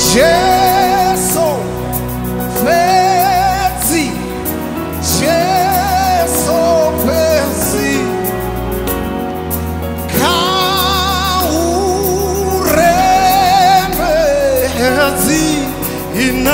Gesù, mezzi, Gesù, mezzi, caure, mezzi, in.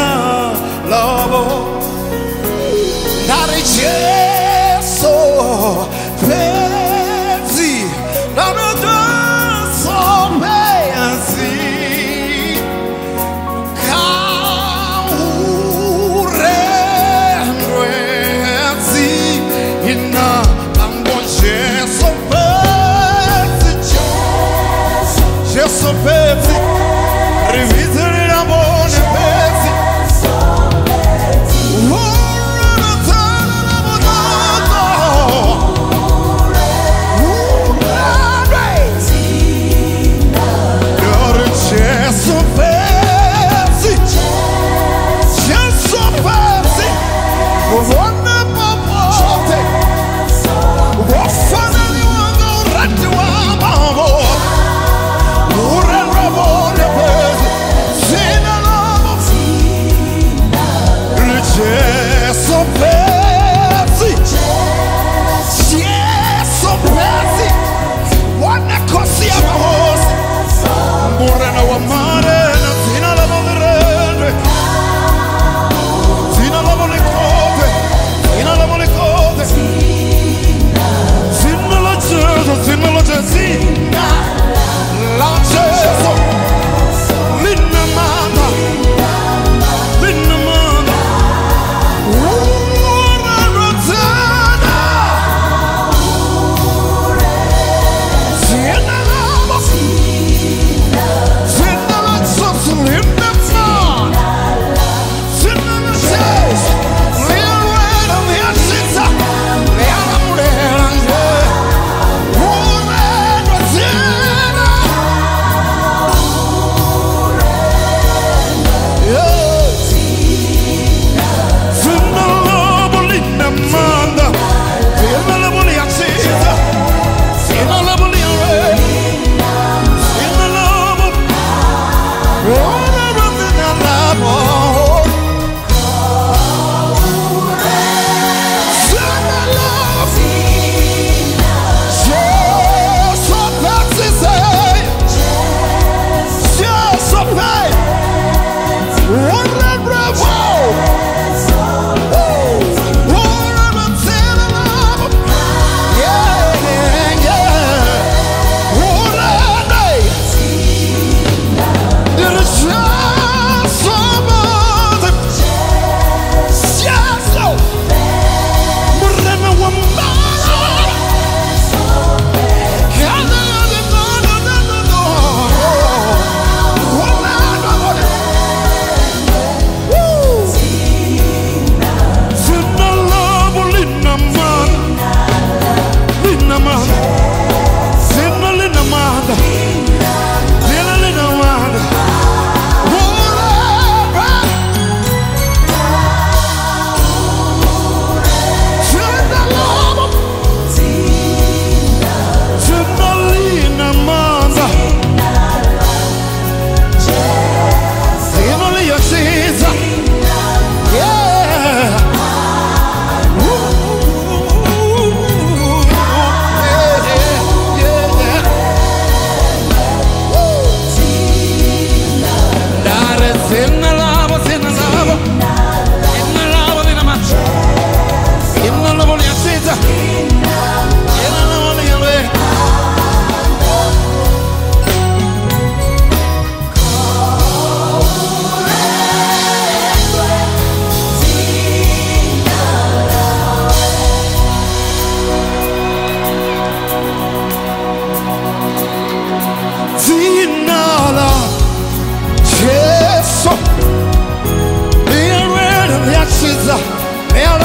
You know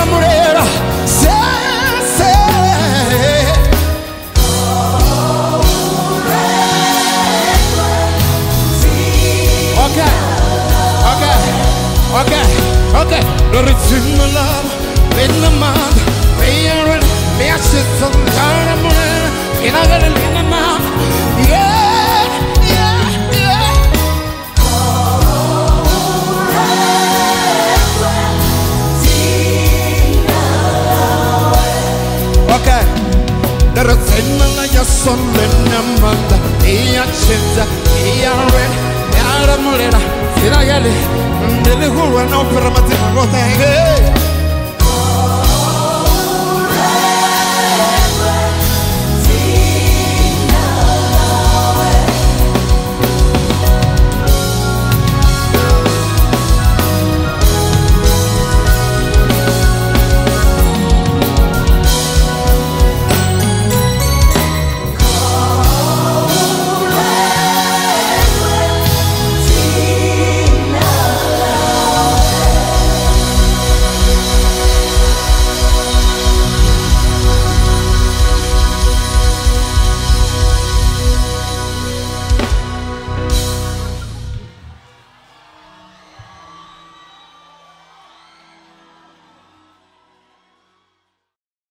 I'm say. Okay, okay, okay, okay. My love, in the we are in the. In in the. Darasemanga na manda Iya chenza iya ren Yara mulera Sira yale Ndele hulwa na upera mati gote Hey!